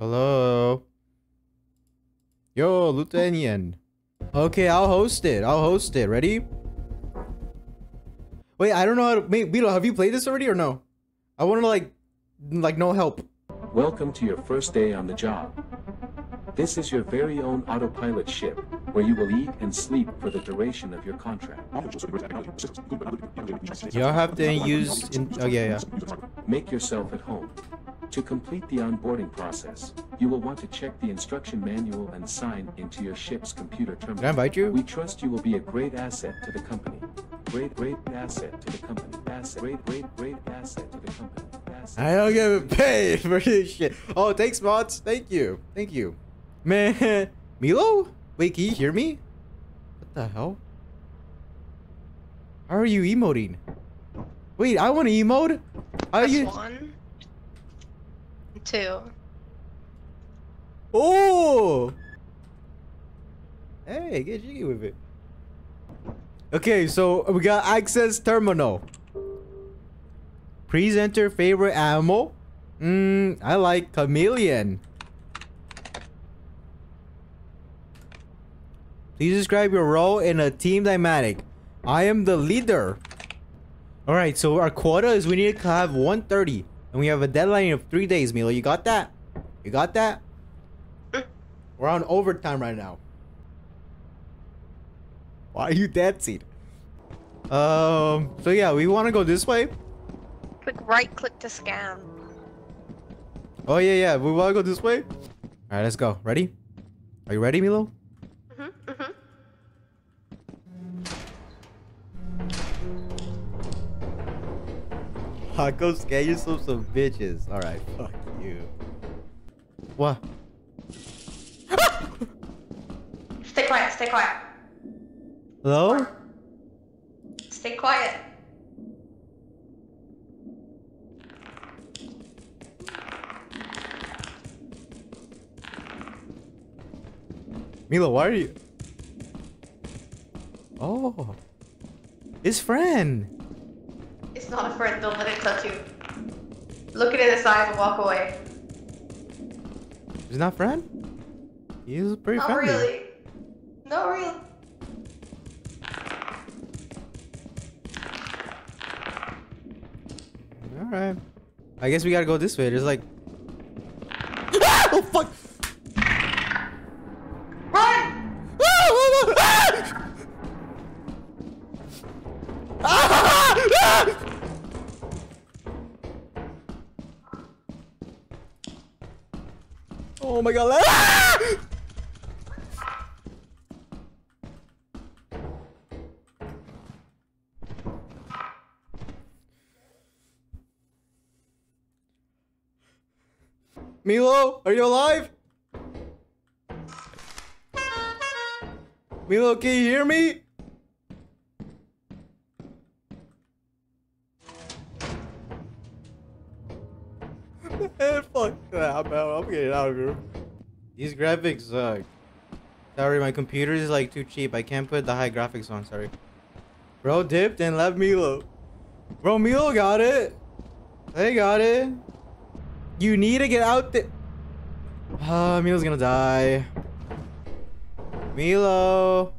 Hello. Yo, Lieutenant. Okay, I'll host it. I'll host it. Ready? Wait, I don't know how to. Wait, Beetle, have you played this already or no? I want to like, like no help. Welcome to your first day on the job. This is your very own autopilot ship, where you will eat and sleep for the duration of your contract. Y'all have to use. In, oh yeah, yeah. Make yourself at home. To complete the onboarding process, you will want to check the instruction manual and sign into your ship's computer terminal. Can I invite you? We trust you will be a great asset to the company. Great, great asset to the company. Asset, great, great, great asset to the company. Asset. I don't get paid for this shit. Oh, thanks, mods. Thank you. Thank you. Man, Milo? Wait, can you hear me? What the hell? How are you emoting? Wait, I want to emote. Are you? one, two. Oh! Hey, get jiggy with it. Okay, so we got access terminal. Please enter favorite animal. Mmm, I like chameleon. Please describe your role in a team dynamic. I am the leader. Alright, so our quota is we need to have 130. And we have a deadline of three days, Milo. You got that? You got that? We're on overtime right now. Why are you dancing? Um, so yeah, we want to go this way. Click right click to scan. Oh yeah, yeah, we want to go this way. All right, let's go. Ready? Are you ready, Milo? Go scare yourself some bitches. All right, fuck you. What? Stay quiet, stay quiet. Hello? Stay quiet. Milo, why are you? Oh, his friend. It's not a friend, don't let it touch you. Look it in the eyes and walk away. He's not a friend. He's pretty Not friendly. really. Not real. All right. I guess we gotta go this way. There's like. Oh my god! Ah! Milo, are you alive? Milo, can you hear me? Man, fuck that, man. I'm getting out of here. These graphics suck. Sorry, my computer is like too cheap. I can't put the high graphics on, sorry. Bro dipped and left Milo. Bro, Milo got it. They got it. You need to get out there. Ah, Milo's gonna die. Milo.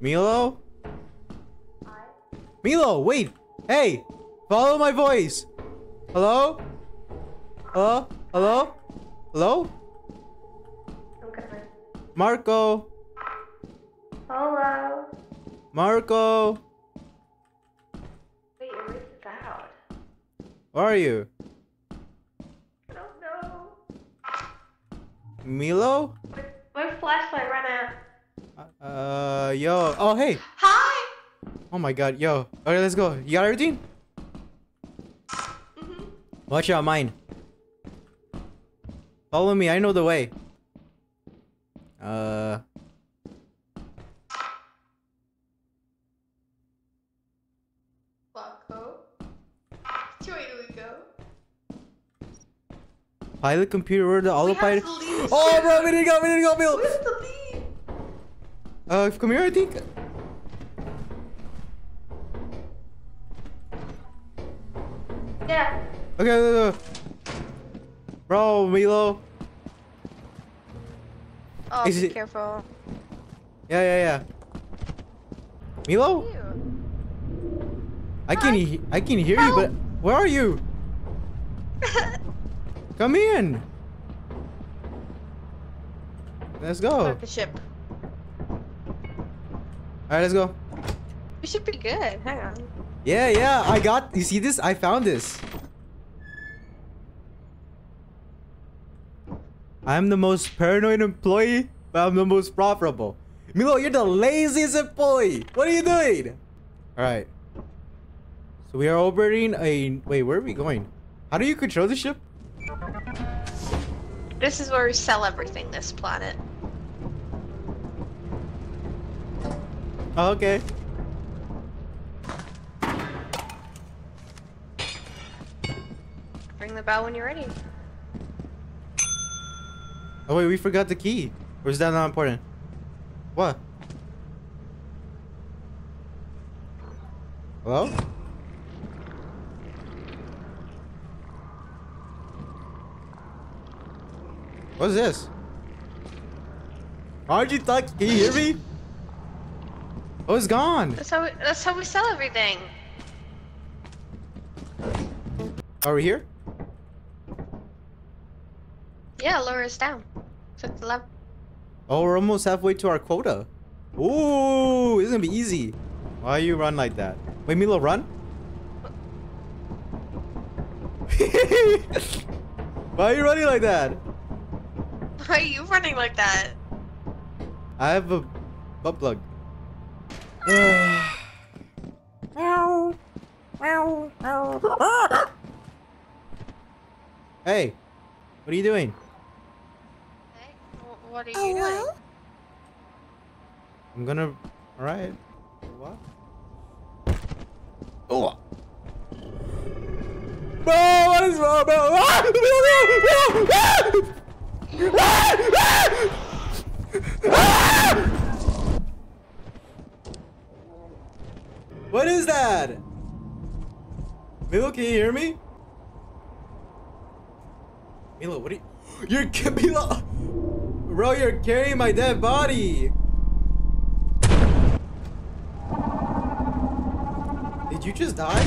Milo? Milo, wait! Hey! Follow my voice! Hello? Hello? Hello? Hello? Okay. Marco! Hello. Marco! Wait, your voice is loud. Where are you? I don't know. Milo? My, my flashlight ran out. Uh, yo. Oh, hey! Hi! Oh my god, yo. Okay, let's go. You got everything? hmm Watch out, mine. Follow me, I know the way. Uh. Flacco. Which do we go? Pilot computer, where the autopilot. have to leave. Oh, bro, we didn't go, we didn't go, Bill. Where's the lead? Uh, come here, I think. Okay, bro, Milo. Oh, Is be it- careful. Yeah, yeah, yeah. Milo, Ew. I can he- I can hear you, but where are you? Come in. Let's go. All the ship. right, let's go. We should be good. Hang on. Yeah, yeah, I got. You see this? I found this. I'm the most paranoid employee, but I'm the most profitable. Milo, you're the laziest employee. What are you doing? All right. So we are operating a. Wait, where are we going? How do you control the ship? This is where we sell everything. This planet. Oh, okay. Ring the bell when you're ready. Oh wait, we forgot the key. Or is that not important? What? Hello? What's this? Aren't you talk? Can you hear me? Oh, it's gone. That's how we, that's how we sell everything. Are we here? Yeah, lower us down. Click the left. Oh, we're almost halfway to our quota. Ooh, it's gonna be easy. Why you run like that? Wait, Milo, run. Why are you running like that? Why are you running like that? I have a butt plug. hey, what are you doing? Hey, wh- what are you doing? I'm gonna. All right. What? Oh. Bro, what is wrong, bro? Ah! Bro, bro, bro! Ah! Ah! Ah! What is that? Milo, can you hear me? Milo, what are you? You're ca- Milo, bro. You're carrying my dead body. Did you just die?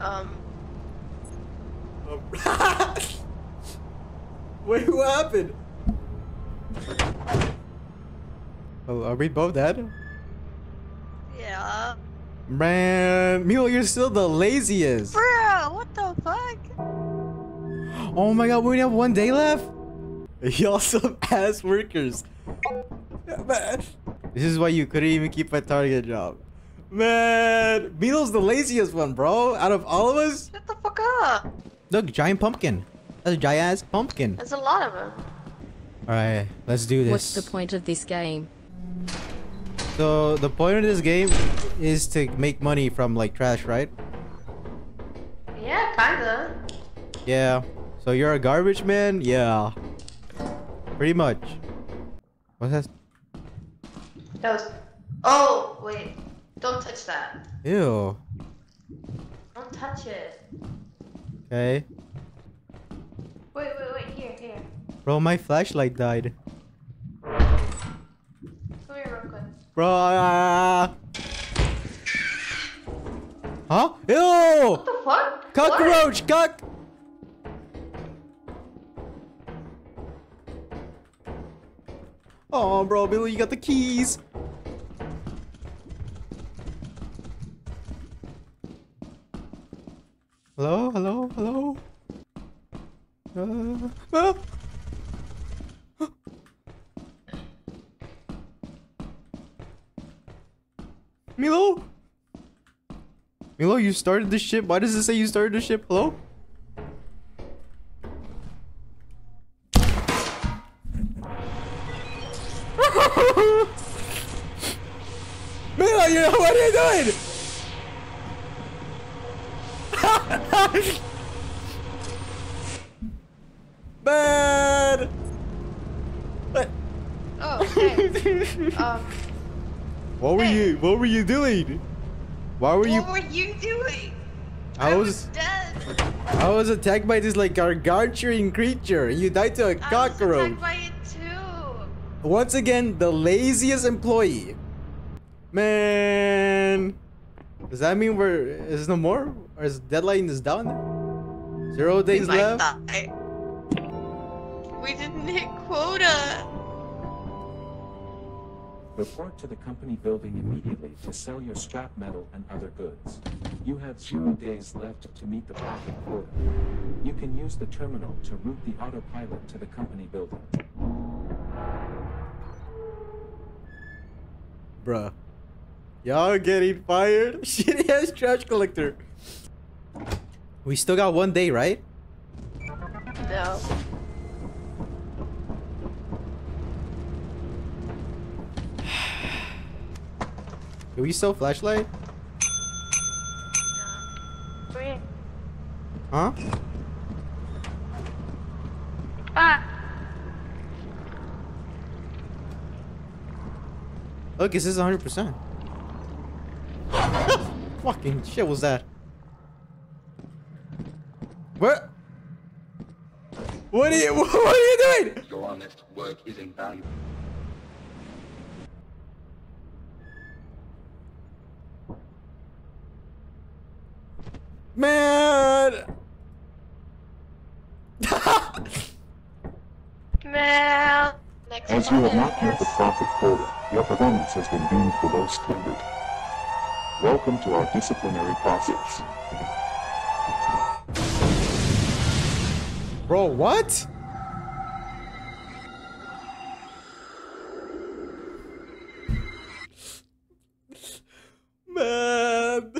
Um, Wait, what happened? Oh, are we both dead? yeah. Man, Milo, you're still the laziest. Bro, what the fuck? Oh my god, we only have one day left? Y'all some ass workers. Man. This is why you couldn't even keep a target job. Man, Milo's the laziest one, bro. Out of all of us. Shut the fuck up. Look, giant pumpkin. That's a giant ass pumpkin. There's a lot of them. Alright, let's do this. What's the point of this game? So the point of this game is to make money from like trash, right? Yeah, kinda. Yeah. So you're a garbage man? Yeah. Pretty much. What's that? That was. Oh wait! Don't touch that. Ew. Don't touch it. Okay. Wait, wait, wait. Here, here. Bro, my flashlight died. Come here real quick. Bro. ah. ah, ah, ah. Huh? Ew! What the fuck? Cockroach! Cock! Oh, bro, Billy, you got the keys. Hello, hello, hello. Uh, ah. Milo? Milo, you started the ship. Why does it say you started the ship? Hello? Man! What? Oh, okay. um, What were Hey. you what were you doing? Why were you what were you doing? I was dead. I was attacked by this like gargantuan creature. and You died to a I was cockroach. attacked by it too. Once again, the laziest employee. Man. Does that mean we're is no more? Or is deadline is down? Zero days might left? die. We didn't hit quota. Report to the company building immediately to sell your scrap metal and other goods. You have zero days left to meet the profit quota. You can use the terminal to route the autopilot to the company building. Bruh. Y'all getting fired? Shitty ass trash collector. We still got one day, right? No. Can we sell flashlight? Wait. Huh? Ah. Look, this is 100%. Fucking shit was that? What? What are you, what are you doing? Your honest work is invaluable. Man! Man. Next As you have not met the profit quota, your performance has been deemed below standard. Welcome to our disciplinary process. Bro, what? Man.